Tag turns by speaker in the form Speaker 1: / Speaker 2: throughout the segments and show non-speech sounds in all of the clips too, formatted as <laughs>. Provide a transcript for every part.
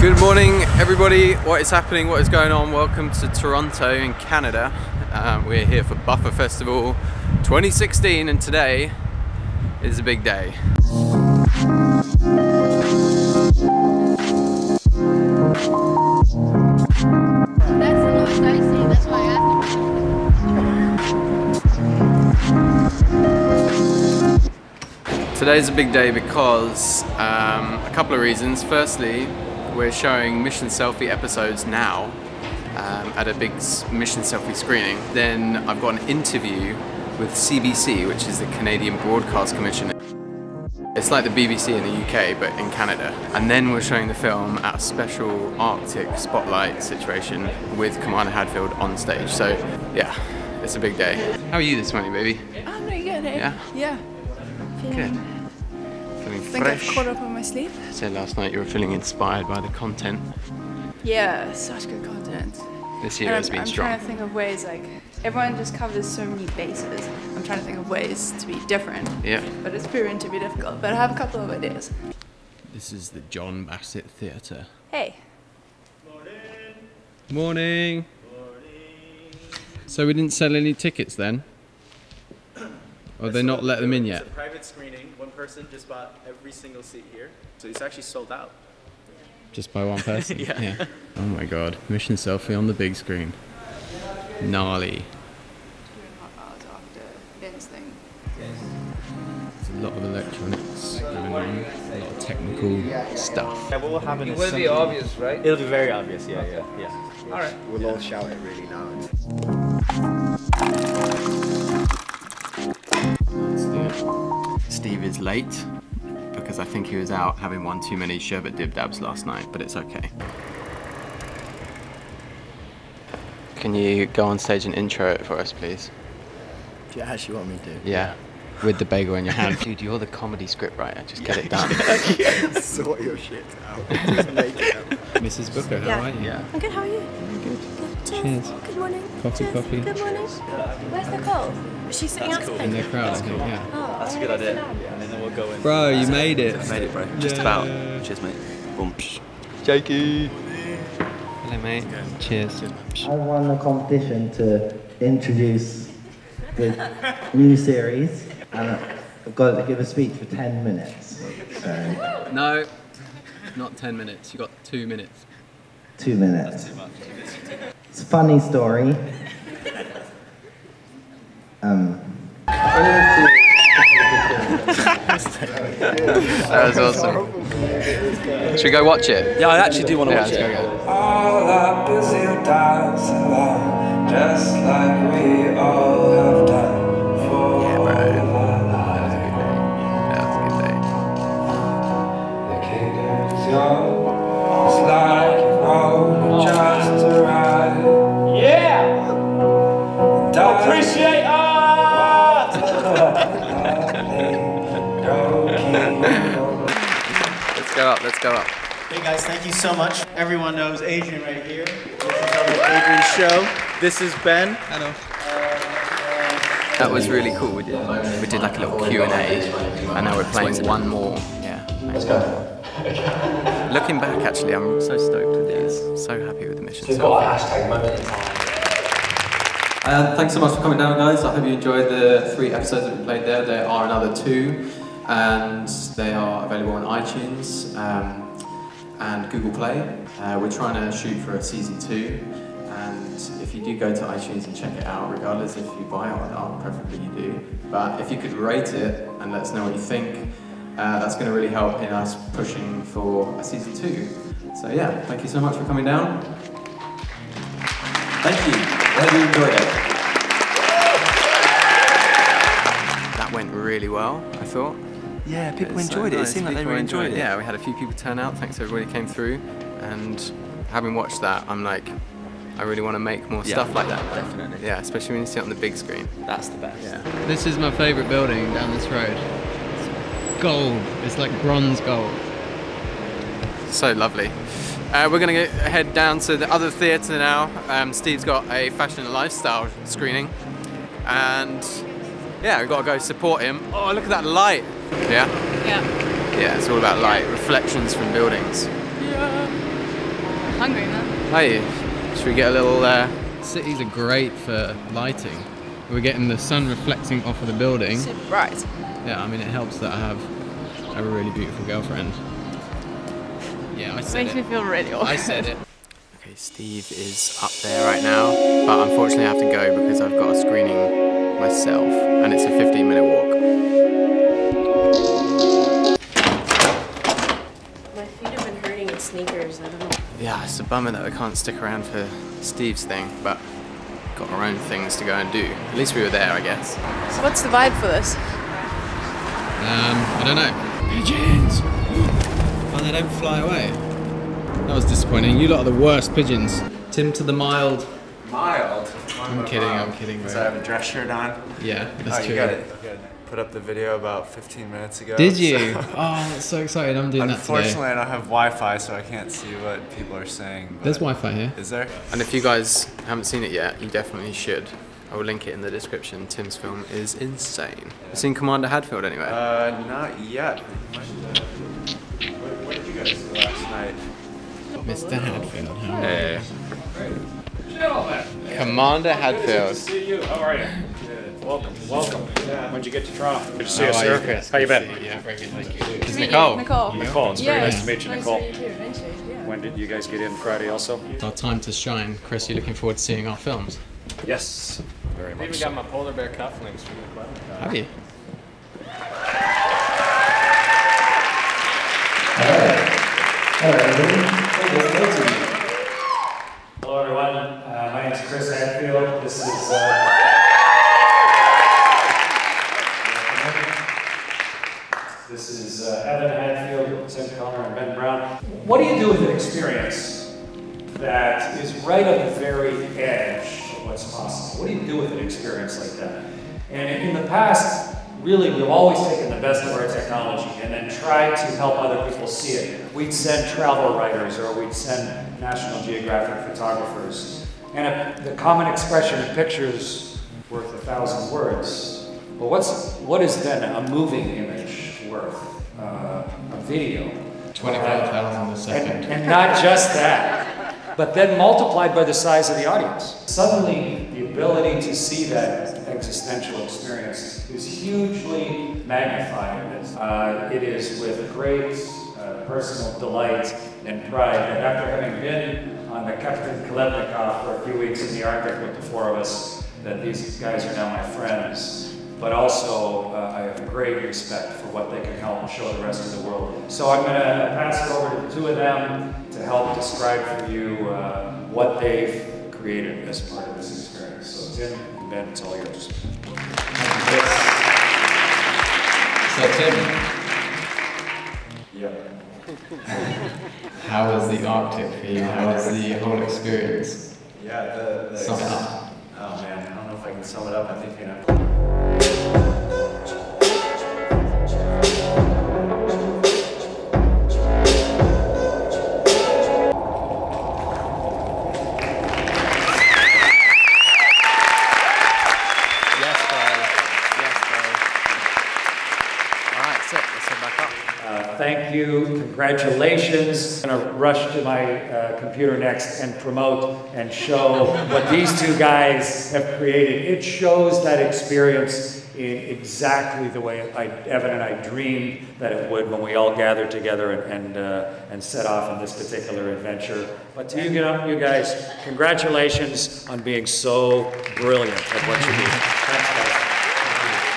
Speaker 1: Good morning, everybody. What is happening? What is going on? Welcome to Toronto in Canada. Um, we're here for Buffer Festival 2016, and today is a big day. Today's a big day because um, a couple of reasons. Firstly, we're showing Mission Selfie episodes now um, at a big Mission Selfie screening. Then I've got an interview with CBC, which is the Canadian Broadcast Commission. It's like the BBC in the UK, but in Canada. And then we're showing the film at a special Arctic spotlight situation with Commander Hadfield on stage. So, yeah, it's a big day. How are you this morning, baby?
Speaker 2: I'm pretty good, eh?
Speaker 1: Yeah?
Speaker 2: Yeah.
Speaker 1: Good. Feeling
Speaker 2: I think I've caught up on my sleep.
Speaker 1: said last night you were feeling inspired by the content.
Speaker 2: Yeah, such good content.
Speaker 1: This year
Speaker 2: And
Speaker 1: has
Speaker 2: I'm,
Speaker 1: been
Speaker 2: I'm
Speaker 1: strong.
Speaker 2: trying to think of ways, like, everyone just covers so many bases. I'm trying to think of ways to be different.
Speaker 1: Yeah.
Speaker 2: But it's proven to be difficult. But I have a couple of ideas.
Speaker 1: This is the John Bassett Theatre.
Speaker 2: Hey.
Speaker 1: Morning. Morning. So we didn't sell any tickets then? Or they not let them in yet?
Speaker 3: It's a private screening. One person just bought every single seat here, so it's actually sold out.
Speaker 1: Just by one person? <laughs>
Speaker 3: Yeah.
Speaker 1: Oh my god. Mission selfie on the big screen. Gnarly.
Speaker 2: Two and a half hours after Ben's thing.
Speaker 1: There's a lot of electronics going on, a lot of technical stuff.
Speaker 3: Yeah, we'll have an
Speaker 4: It will be obvious, right?
Speaker 3: It'll be very obvious. Yeah, yeah, yeah.
Speaker 4: All right.
Speaker 5: We'll all shout it really loud.
Speaker 1: Late because I think he was out having one too many sherbet dib dabs last night, but it's okay. Can you go on stage and intro it for us, please?
Speaker 5: Do you actually want me to?
Speaker 1: Yeah. With the bagel in your hand. <laughs> Dude, you're the comedy script writer. Just get it done. <laughs>
Speaker 5: Sort your shit out. <laughs> Just make it up.
Speaker 1: Mrs. Booker, how are you? Yeah.
Speaker 6: I'm good, how are you?
Speaker 1: Good.
Speaker 6: Cheers.
Speaker 1: Cheers.
Speaker 6: Good morning.
Speaker 1: Coffee,
Speaker 6: Cheers.
Speaker 1: coffee.
Speaker 6: Good morning. Where's Nicole? Is she sitting outside?
Speaker 1: In the crowd, I think, yeah.
Speaker 6: Oh,
Speaker 3: That's a good idea. And go in.
Speaker 1: Bro, you made it.
Speaker 7: I Made it, bro. Just
Speaker 1: Yeah.
Speaker 7: about. Cheers, mate. Boom.
Speaker 1: Jakey. Hello, mate. Cheers.
Speaker 8: I won the competition to introduce the new series, and I've got to give a speech for 10 minutes. So,
Speaker 1: No, not 10 minutes. You got two minutes.
Speaker 8: two minutes. It's a funny story. <laughs>
Speaker 1: That was awesome. Should we go watch it?
Speaker 7: Yeah, I actually do want to
Speaker 1: Yeah,
Speaker 7: watch it.
Speaker 1: go, go.
Speaker 4: All up is you dance just like we all
Speaker 3: thank you so much. Everyone knows Adrian right here. This is our Adrian show. This is Ben. Hello.
Speaker 1: That was really cool. We did, we did like a little Q and A, and now we're playing one more. Yeah. Let's go. Looking back, actually, I'm so stoked with these. So happy with the mission. So far.
Speaker 9: Uh, thanks so much for coming down, guys. I hope you enjoyed the three episodes that we played there. There are another two, and they are available on iTunes um, and Google Play. Uh, we're trying to shoot for a season two, and if you do go to iTunes and check it out, regardless if you buy it or not, preferably you do. But if you could rate it and let us know what you think, uh, that's going to really help in us pushing for a season two. So yeah, thank you so much for coming down.
Speaker 7: Thank you. I hope you enjoyed it.
Speaker 1: That went really well, I thought.
Speaker 7: Yeah, people
Speaker 1: It's
Speaker 7: enjoyed it. It
Speaker 1: nice.
Speaker 7: seemed like they really enjoyed it.
Speaker 1: Yeah, we had a few people turn out. Thanks to everybody who came through. And having watched that, I'm like, I really want to make more
Speaker 7: Yeah,
Speaker 1: stuff like that.
Speaker 7: definitely.
Speaker 1: Yeah, especially when you see it on the big screen.
Speaker 7: That's the best.
Speaker 1: Yeah. This is my favourite building down this road. It's gold. It's like bronze gold. So lovely. Uh, we're going to head down to the other theatre now. Um, Steve's got a fashion and lifestyle screening. And yeah, we've got to go support him. Oh, look at that light. Yeah?
Speaker 2: Yeah.
Speaker 1: Yeah, it's all about light, reflections from buildings. Yeah.
Speaker 2: Hungry, man.
Speaker 1: Are you? Should we get a little? Uh... Cities are great for lighting. We're getting the sun reflecting off of the building.
Speaker 2: Super bright.
Speaker 1: Yeah, I mean it helps that I have a really beautiful girlfriend. Yeah, I said
Speaker 2: Makes
Speaker 1: it.
Speaker 2: me feel really awkward.
Speaker 1: I said it. Okay, Steve is up there right now, but unfortunately I have to go because I've got a screening myself, and it's a 15 minute walk.
Speaker 6: Sneakers. I don't know.
Speaker 1: Yeah, it's a bummer that we can't stick around for Steve's thing, but got our own things to go and do. At least we were there, I guess.
Speaker 2: So what's the vibe for this?
Speaker 1: Um, I don't know. Pigeons! Oh, they don't fly away. That was disappointing. You lot are the worst pigeons. Tim to the mild.
Speaker 5: Mild?
Speaker 1: I'm kidding, I'm kidding.
Speaker 5: Because
Speaker 1: bro.
Speaker 5: I have a dress shirt on.
Speaker 1: Yeah, that's
Speaker 5: oh,
Speaker 1: true.
Speaker 5: You got it. Good. Put up the video about 15 minutes ago.
Speaker 1: Did you?
Speaker 5: so- <laughs>
Speaker 1: Oh, that's so exciting. I'm doing that
Speaker 5: Unfortunately. I don't have Wi-Fi, so I can't see what people are saying. but-
Speaker 1: There's Wi-Fi here.
Speaker 5: Is there?
Speaker 1: And if you guys haven't seen it yet, you definitely should. I will link it in the description. Tim's film is insane. Seen Commander Hadfield anyway?
Speaker 5: Uh, not yet. When, what, what did you guys do last night?
Speaker 1: Mr. Hadfield, how are
Speaker 5: Hey.
Speaker 1: Commander Hadfield.
Speaker 10: see you. How are you? Welcome, welcome. When'd you get to Toronto? Good to see
Speaker 1: How
Speaker 10: you, sir.
Speaker 1: Chris?
Speaker 10: How you been?
Speaker 1: see. Yeah, very good, thank you. It's Nicole.
Speaker 2: Nicole.
Speaker 10: Nicole, it's very
Speaker 2: Yeah.
Speaker 10: nice to meet you, Nicole.
Speaker 6: meet you eventually. Yeah.
Speaker 10: When did you guys get in Friday also?
Speaker 1: It's our time to shine. Chris, you looking forward to seeing our films?
Speaker 10: Yes, very
Speaker 11: I
Speaker 10: much
Speaker 11: even got my polar bear cufflinks from the club.
Speaker 1: Have you?
Speaker 10: Hello, everyone. Uh, my name is Chris Hadfield. This is. Uh, this is uh, Evan Hadfield, Tim Kellner, and Ben Brown. What do you do with an experience that is right at the very edge of what's possible? What do you do with an experience like that? And in the past, really, we've always taken the best of our technology and then tried to help other people see it. We'd send travel writers or we'd send National Geographic photographers. And a, the common expression, a picture's worth a thousand words. Well, what's, what is then a moving image worth? Uh, a video.
Speaker 1: 25,000 a second.
Speaker 10: And, and not just that, but then multiplied by the size of the audience. Suddenly, the ability to see that existential experience is hugely magnified. Uh, it is with great uh, personal delight and pride that after having been on the Captain Khlebnikov for a few weeks in the Arctic with the four of us, that these guys are now my friends. But also, uh, I have great respect for what they can help show the rest of the world. So I'm going to pass it over to the two of them to help describe for you uh, what they've created as part of this experience. So Tim and Ben, it's all yours.
Speaker 1: So Tim,
Speaker 10: Yeah.
Speaker 1: how was the Arctic for you? How was the whole experience?
Speaker 5: Yeah, the, the
Speaker 1: Sum it up.
Speaker 5: Oh man, I don't know if I can sum it up. I think you know.
Speaker 10: I'm gonna rush to my uh, computer next and promote and show what these two guys have created. It shows that experience in exactly the way I, Evan and I dreamed that it would when we all gathered together and, and, uh, and set off on this particular adventure. But to you, you guys, congratulations on being so brilliant at what you do. Thanks, guys.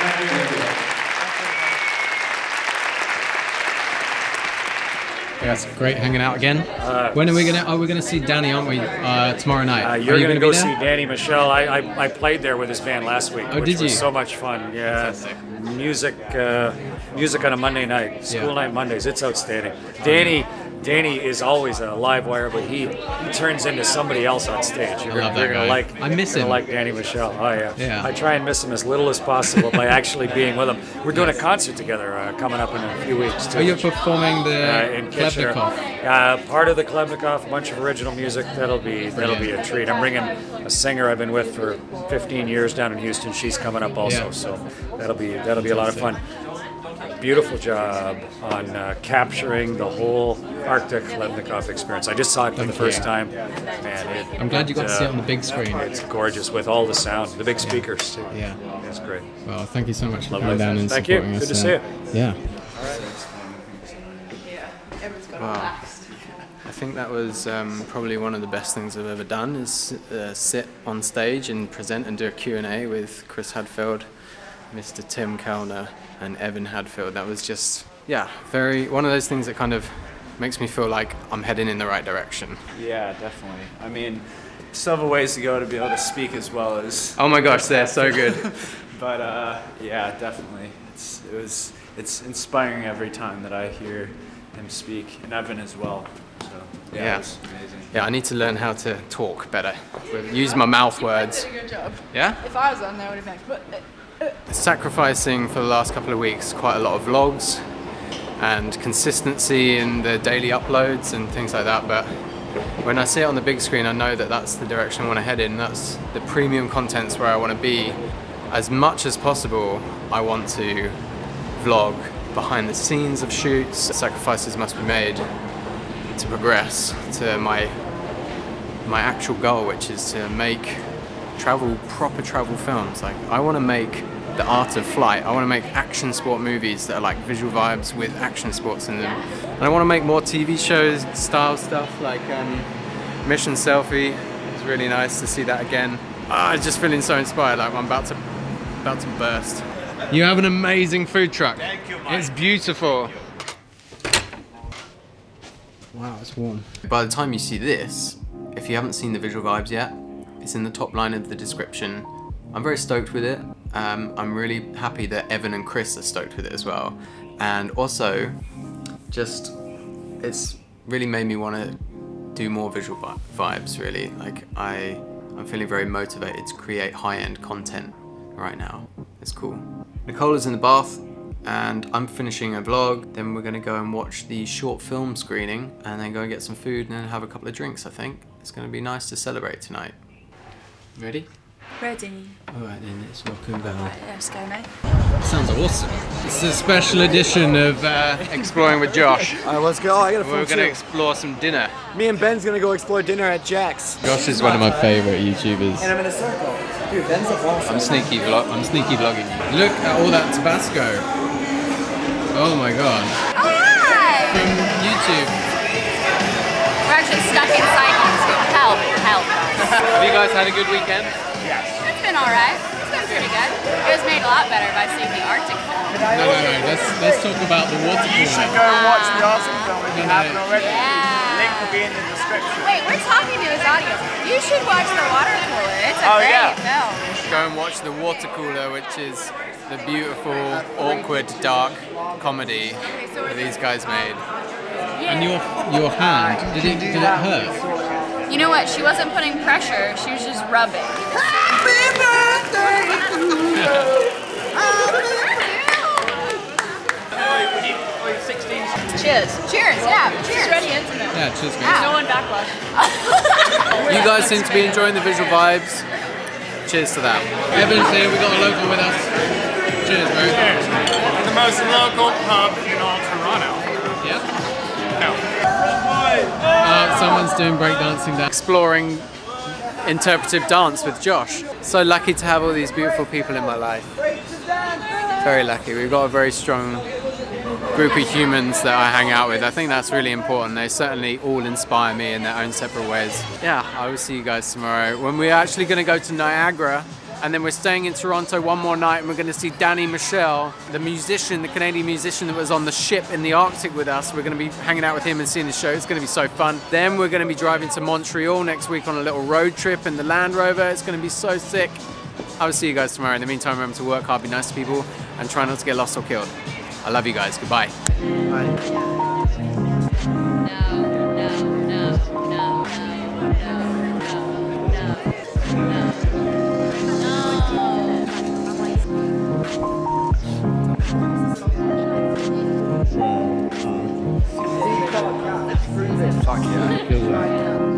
Speaker 10: Thank you.
Speaker 1: Yes, great hanging out again. when are we gonna? Oh, we're gonna see Danny, aren't we? Uh, tomorrow night.
Speaker 10: Uh, you're
Speaker 1: you
Speaker 10: going to
Speaker 1: be
Speaker 10: go see Danny Michel. I, I, I played there with his band last week,
Speaker 1: Oh, did
Speaker 10: was
Speaker 1: you?
Speaker 10: so much fun. Yeah, music, uh, music on a Monday night, school
Speaker 1: Yeah.
Speaker 10: night Mondays. It's outstanding. Danny, Danny is always a live wire, but he, he turns into somebody else on stage. You're, gonna- you're gonna like.
Speaker 1: I miss him.
Speaker 10: Like Danny Michel. Oh yeah.
Speaker 1: Yeah.
Speaker 10: I try and miss him as little as possible by actually being with him. We're doing a concert together uh, coming up in a few weeks. Too.
Speaker 1: Oh, you're performing the
Speaker 10: Uh, in Kitchener. Uh, part of the Khlebnikov, a bunch of original music. That'll be that'll be a treat. I'm bringing a singer I've been with for 15 years down in Houston. She's coming up also,
Speaker 1: Yeah.
Speaker 10: so that'll be that'll be a lot of fun. Beautiful job on uh, capturing the whole Arctic Khlebnikov experience. I just saw it for
Speaker 11: Thank
Speaker 10: the first
Speaker 11: you.
Speaker 10: time, and it,
Speaker 11: I'm glad you got to see it
Speaker 10: uh,
Speaker 11: on the big screen.
Speaker 10: It's gorgeous with all the sound, the big speakers too.
Speaker 11: Yeah.
Speaker 10: it's great.
Speaker 11: Well, thank you so much for
Speaker 10: Lovely.
Speaker 11: coming down and
Speaker 10: Thank you.
Speaker 11: supporting us.
Speaker 10: Good to
Speaker 11: uh,
Speaker 10: see you.
Speaker 11: Yeah.
Speaker 1: Wow. I think that was um, probably one of the best things I've ever done is uh, sit on stage and present and do a Q&A with Chris Hadfield, Mr. Tim Kellner and Evan Hadfield. That was just, yeah, very, one of those things that kind of makes me feel like I'm heading in the right direction.
Speaker 5: Yeah, definitely. I mean, several ways to go to be able to speak as well as.
Speaker 1: Oh my gosh, they're so good. <laughs>
Speaker 5: but uh, yeah, definitely. It's it was it's inspiring every time that I hear him speak, and Evan as well. So yeah,
Speaker 1: Yeah.
Speaker 5: it amazing.
Speaker 1: Yeah, I need to learn how to talk better. Use my mouth words.
Speaker 2: You did a good job.
Speaker 1: Yeah?
Speaker 2: If I was on there, I would have been like, "But, uh,
Speaker 1: sacrificing for the last couple of weeks quite a lot of vlogs and consistency in the daily uploads and things like that but when I see it on the big screen I know that that's the direction I want to head in. That's the premium content's where I want to be. As much as possible I want to vlog behind the scenes of shoots. Sacrifices must be made to progress to my my actual goal which is to make travel proper travel films. Like I want to make the art of flight I want to make action sport movies that are like visual vibes with action sports in them. And I want to make more TV shows style stuff like um, Mission Selfie. It's really nice to see that again. Ah, I'm just feeling so inspired like I'm about to about to burst. You have an amazing food truck. Thank you, it's beautiful. Wow, it's warm. By the time you see this, if you haven't seen the visual vibes yet, it's in the top line of the description. I'm very stoked with it. Um, I'm really happy that Evan and Chris are stoked with it as well. And also, just, it's really made me want to do more visual vi- vibes, really. Like, I, I'm feeling very motivated to create high-end content right now. It's cool. Nicole is in the bath and I'm finishing a vlog. Then we're gonna go and watch the short film screening and then go and get some food and then have a couple of drinks, I think. It's gonna be nice to celebrate tonight. Ready?
Speaker 2: Ready.
Speaker 1: Alright then, let's rock and roll.
Speaker 2: Right, let's go, mate.
Speaker 1: Sounds awesome. This is a special edition of uh, Exploring with Josh.
Speaker 12: Alright, let's go. I got a
Speaker 1: We're gonna explore some dinner.
Speaker 12: Me and Ben's gonna go explore dinner at Jack's.
Speaker 1: Josh is one of my favourite YouTubers.
Speaker 12: And I'm in a circle. Dude, Ben's a boss.
Speaker 1: I'm sneaky vlog. I'm sneaky vlogging. Look at all that Tabasco. Oh my god.
Speaker 13: Oh, Hi!
Speaker 1: From YouTube.
Speaker 13: We're actually stuck inside YouTube. Help, help.
Speaker 1: Have you guys had a good weekend?
Speaker 13: It's been alright. It's been pretty good. It was made a lot better by seeing the Arctic film.
Speaker 1: No, no, no. Let's let's talk about the water
Speaker 3: You should go and watch the Arctic ah. film if you
Speaker 1: No, no.
Speaker 3: haven't already.
Speaker 13: Yeah.
Speaker 3: Link will be in the description.
Speaker 13: Wait, we're talking to his audience. You should watch The Water Cooler. It's a
Speaker 3: Oh,
Speaker 13: great
Speaker 3: yeah.
Speaker 13: film.
Speaker 1: Go and watch the water cooler, which is the beautiful, awkward, dark comedy that these guys made. And your your hand did it did it hurt?
Speaker 13: You know what? She wasn't putting pressure. She was just rubbing. Cheers. Cheers. Yeah. Cheers.
Speaker 2: It's already intimate.
Speaker 1: Yeah, cheers,
Speaker 2: There's
Speaker 1: guys.
Speaker 2: no one backlash. <laughs>
Speaker 1: You guys seem to be enjoying the visual vibes. Cheers to that. Evan's here. We got a local with us. Cheers, bro.
Speaker 11: The most local pub
Speaker 1: Uh, someone's doing breakdancing there. Exploring interpretive dance with Josh. So lucky to have all these beautiful people in my life. Very lucky. We've got a very strong group of humans that I hang out with. I think that's really important. They certainly all inspire me in their own separate ways. Yeah, I will see you guys tomorrow when we're actually going to go to Niagara. And then we're staying in Toronto one more night and we're going to see Danny Michel, the musician, the Canadian musician that was on the ship in the Arctic with us. We're going to be hanging out with him and seeing his show. It's going to be so fun. Then we're going to be driving to Montreal next week on a little road trip in the Land Rover. It's going to be so sick. I will see you guys tomorrow. In the meantime, remember to work hard, be nice to people, and try not to get lost or killed. I love you guys. Goodbye.
Speaker 8: Bye. Fuck yeah. Good luck.